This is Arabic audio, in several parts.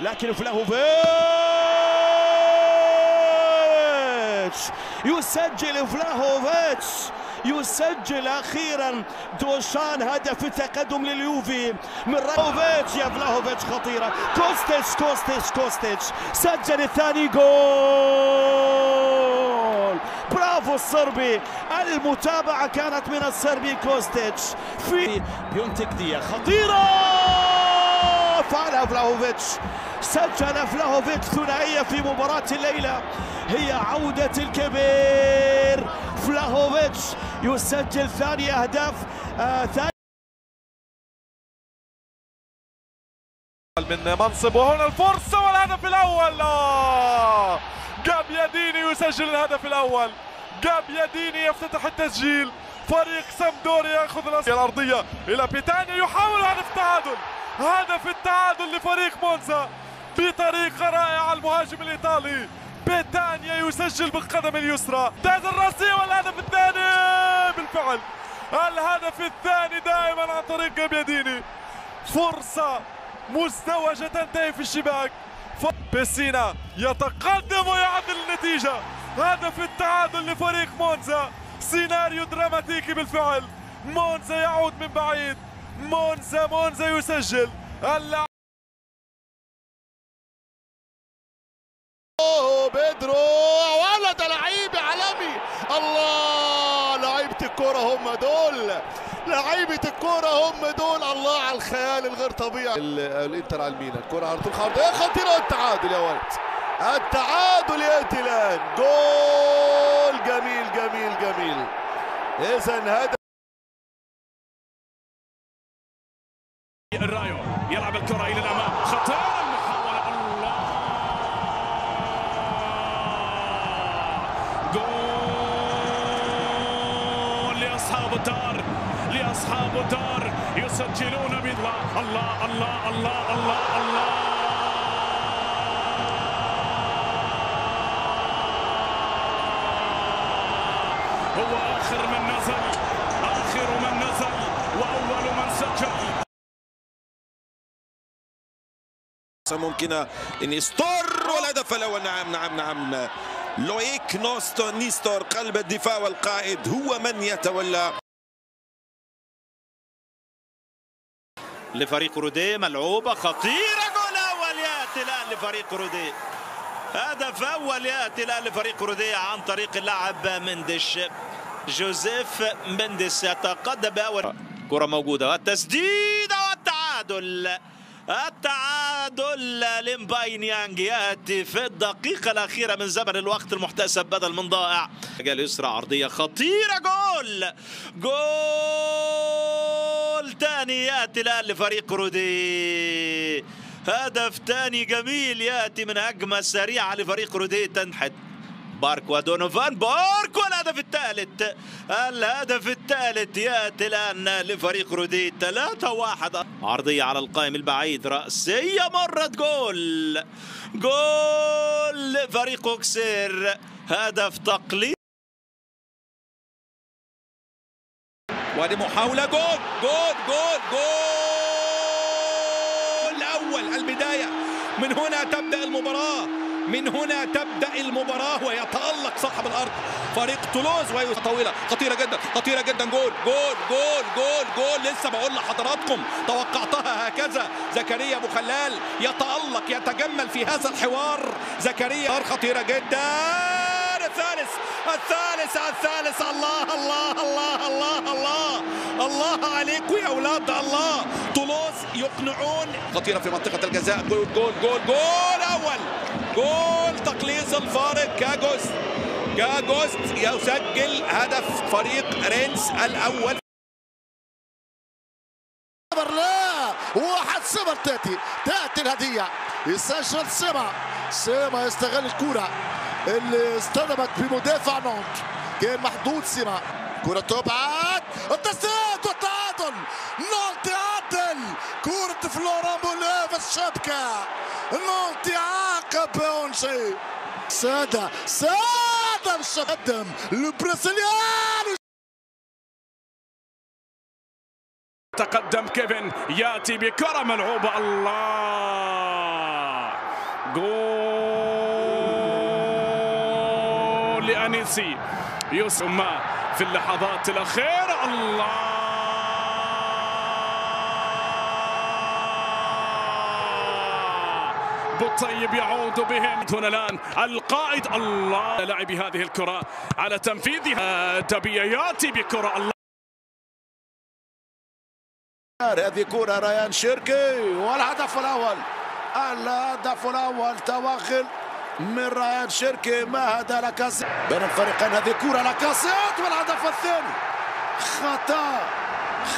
لكن فلاهوفيتش! يسجل فلاهوفيتش! يسجل أخيرا دوشان هدف التقدم لليوفي. من فلاهوفيتش! يا فلاهوفيتش خطيرة. كوستيتش كوستيتش كوستيتش. سجل الثاني جول! برافو الصربي! المتابعة كانت من الصربي كوستيتش. في بيونتك دي خطيرة! فلاهوفيتش سجل فلاهوفيتش ثنائية في مباراة الليلة. هي عودة الكبير. فلاهوفيتش يسجل ثاني أهداف آه ثاني من منصب وهنا الفرصة والهدف الأول. آه جاب يديني يسجل الهدف الأول. جاب يديني يفتتح التسجيل. فريق سامدوريا يأخذ الأرضية إلى بيتانيا يحاول هدف التعادل. هدف التعادل لفريق مونزا بطريقة رائعة. المهاجم الإيطالي بيتانيا يسجل بالقدم اليسرى. تاز الرأسية والهدف الثاني بالفعل. الهدف الثاني دائما عن طريق جابياديني. فرصة مزدوجة تنتهي في الشباك. بيسينا يتقدم ويعدل النتيجة. هدف التعادل لفريق مونزا. سيناريو دراماتيكي بالفعل. مونزا يعود من بعيد. مونزا مونزا يسجل. بيدرو ولد لعيب عالمي. الله لعيبة الكرة هم دول. لعيبة الكرة هم دول. الله على الخيال الغير طبيعي. الإنتر على الميلان. الكرة على طول خالد إيه خطيرة التعادل يا ولد. التعادل يا تيلان. جول جميل جميل جميل. اذا هدف الرايو. يلعب الكرة إلى الأمام. خطيرة المحاولة الله. جول لأصحاب الدار. لأصحاب الدار. يسجلون بالله الله الله الله الله الله. هو آخر من نزل. آخر من نزل. وأول من سجل. ممكنة إن يستر والهدف الأول. نعم نعم نعم. لويك نوستو نيستور قلب الدفاع والقائد هو من يتولى. لفريق رودي ملعوبة خطيرة جول أول. يأتي الآن لفريق رودي. هدف أول يأتي الآن لفريق رودي عن طريق اللاعب مندش. جوزيف مندس يتقدم بأول. كرة موجودة. التسديد والتعادل. التعادل لمباين يانج ياتي في الدقيقة الأخيرة من زمن الوقت المحتسب بدل من ضائع. قال يسرى عرضية خطيرة جول! جول تاني ياتي الآن لفريق رودي هدف تاني جميل ياتي من هجمة سريعة لفريق رودي تنحت بارك ودونوفان بارك والهدف الثالث. الهدف الثالث يأتي الآن لفريق رودي 3 1 عرضية على القائم البعيد رأسية مرت جول. جول لفريق أوكسير. هدف تقليد وادي محاولة جول جول جول جول. أول البداية. من هنا تبدأ المباراة. من هنا تبدأ المباراة ويتألق صاحب الأرض فريق تولوز وهي طويلة. خطيرة جدا. خطيرة جدا. جول جول جول جول جول. لسه بقول لحضراتكم توقعتها هكذا. زكريا أبو خلال يتألق يتجمل في هذا الحوار. زكريا خطيرة جدا. الثالث الثالث الثالث. الله الله الله الله الله. الله عليكم يا أولاد الله. طولوز يقنعون. خطيرة في منطقة الجزاء. جول جول جول جول أول. جول تقليص الفارق. كاجوست كاجوست يسجل هدف فريق رينس الأول. لا. واحد صفر تأتي. تأتي الهدية. يسجل سيما. سيما يستغل الكرة. اللي اصطدمت بمدافع نونت. كان محدود سيما كرة تبعد التسديد والتعادل. نونت يعدل. كرة فلوران بوليه في الشبكة. نونت يعاقب أونشي. سادة سادة بالشبكة البرازيليان. تقدم كيفن. يأتي بكرة ملعوبة الله! جول! يوسف ما في اللحظات الأخيرة. الله! بالطيب يعود بهم. هنا الآن القائد. الله! لاعب هذه الكرة على تنفيذها. دبي ياتي بكرة. الله! هذه كرة ريان شركي والهدف الأول. الهدف الأول توغل من ريان شركي ما هذا لاكاسيت بين الفريقين هذه كرة لاكاسيت والهدف الثاني. خطأ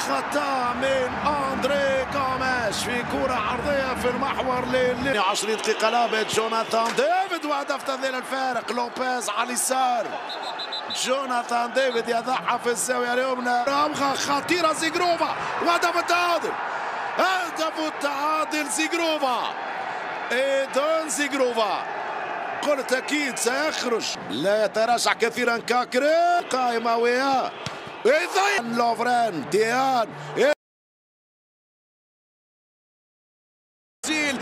خطأ من أندري كوميش في كرة عرضية في المحور لل 20 دقيقة لعبت جوناثان ديفيد وهدف تذليل الفارق. لوبيز على اليسار. جوناثان ديفيد يضعها في الزاوية اليمنى. رمغة خطيرة زيجروفا وهدف التعادل. هدف التعادل زيجروفا إيدون زيجروفا قلت أكيد سيخرج. لا يتراجع كثيرا كاكري. قائمة وياه إذا لوفرين ديان.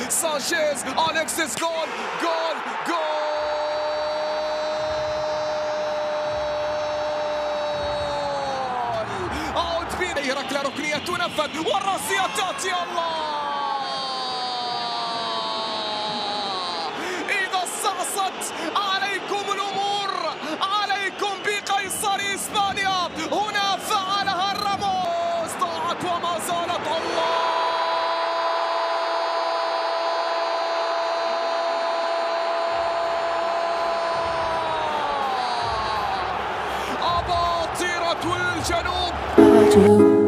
سانشيز أليكسيس جول جول جول. اوت بين ركله ركنيه تنفذ والرأسية تأتي الله! صعصت عليكم الأمور. عليكم بقيصر إسبانيا. هنا فعلها الراموس. ضاعت وما زالت الله. أباطرة الجنوب.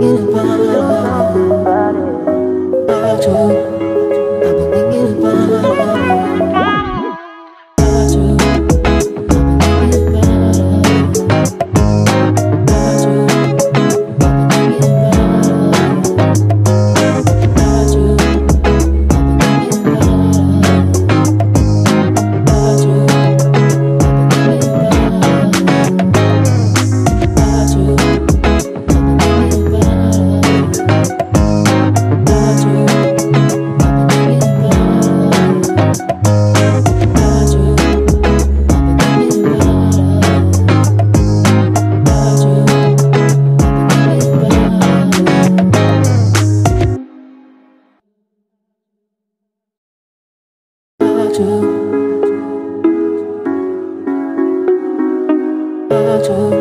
thinking about you. 맞아 맞아